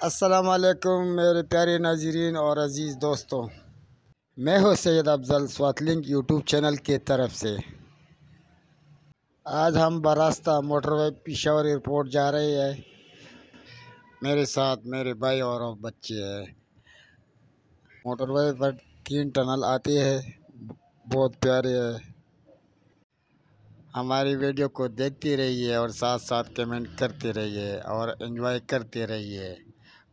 असलकुम मेरे प्यारे नाजरीन और अज़ीज़ दोस्तों। मैं हूँ सैयद अफजल स्वातलिंग यूट्यूब चैनल के तरफ़ से। आज हम बरास्ता मोटरवे पिशावर एयरपोर्ट जा रहे हैं। मेरे साथ मेरे भाई और बच्चे हैं। मोटरवे पर तीन टनल आती है। बहुत प्यारे है। हमारी वीडियो को देखती रहिए और साथ साथ कमेंट करते रहिए और एंजॉय करते रहिए।